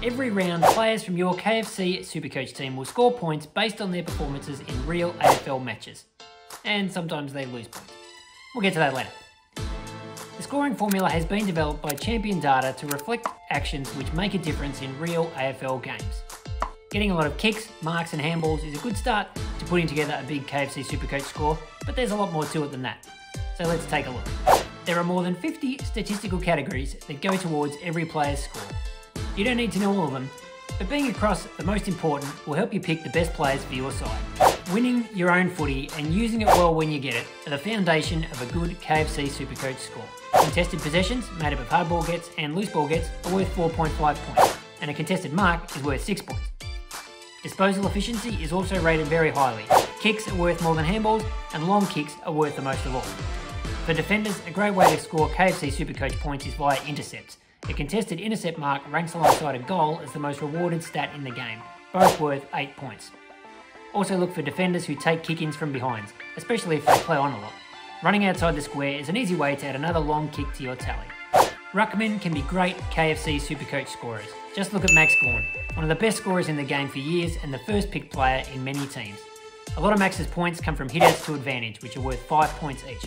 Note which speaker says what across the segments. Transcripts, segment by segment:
Speaker 1: Every round, players from your KFC Supercoach team will score points based on their performances in real AFL matches. And sometimes they lose points. We'll get to that later. The scoring formula has been developed by Champion Data to reflect actions which make a difference in real AFL games. Getting a lot of kicks, marks, and handballs is a good start to putting together a big KFC Supercoach score, but there's a lot more to it than that. So let's take a look. There are more than 50 statistical categories that go towards every player's score. You don't need to know all of them, but being across the most important will help you pick the best players for your side. Winning your own footy and using it well when you get it are the foundation of a good KFC Supercoach score. Contested possessions, made up of hard ball gets and loose ball gets, are worth 4.5 points, and a contested mark is worth 6 points. Disposal efficiency is also rated very highly. Kicks are worth more than handballs, and long kicks are worth the most of all. For defenders, a great way to score KFC Supercoach points is via intercepts. A contested intercept mark ranks alongside a goal as the most rewarded stat in the game, both worth 8 points. Also look for defenders who take kick-ins from behind, especially if they play on a lot. Running outside the square is an easy way to add another long kick to your tally. Ruckmen can be great KFC Supercoach scorers. Just look at Max Gawn, one of the best scorers in the game for years and the first pick player in many teams. A lot of Max's points come from hitouts to advantage, which are worth 5 points each.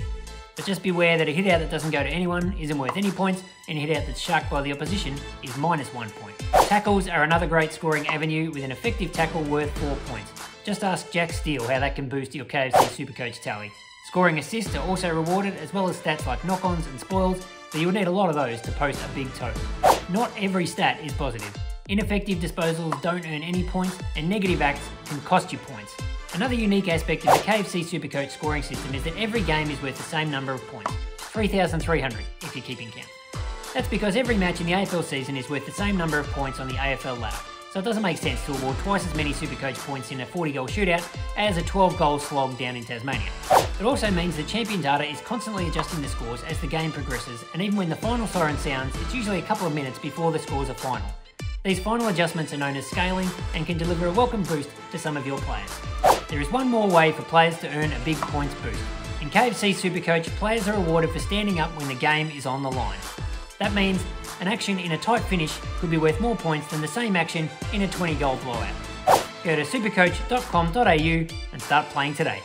Speaker 1: But just beware that a hitout that doesn't go to anyone isn't worth any points, and a hitout that's sharked by the opposition is minus 1 point. Tackles are another great scoring avenue with an effective tackle worth 4 points. Just ask Jack Steele how that can boost your KFC Supercoach tally. Scoring assists are also rewarded as well as stats like knock-ons and spoils, but you'll need a lot of those to post a big total. Not every stat is positive. Ineffective disposals don't earn any points, and negative acts can cost you points. Another unique aspect of the KFC Supercoach scoring system is that every game is worth the same number of points 3,300 if you're keeping count. That's because every match in the AFL season is worth the same number of points on the AFL ladder, so it doesn't make sense to award twice as many Supercoach points in a 40 goal shootout as a 12 goal slog down in Tasmania. It also means that Champion Data is constantly adjusting the scores as the game progresses, and even when the final siren sounds, it's usually a couple of minutes before the scores are final. These final adjustments are known as scaling and can deliver a welcome boost to some of your players. There is one more way for players to earn a big points boost. In KFC Supercoach, players are rewarded for standing up when the game is on the line. That means an action in a tight finish could be worth more points than the same action in a 20 goal blowout. Go to supercoach.com.au and start playing today.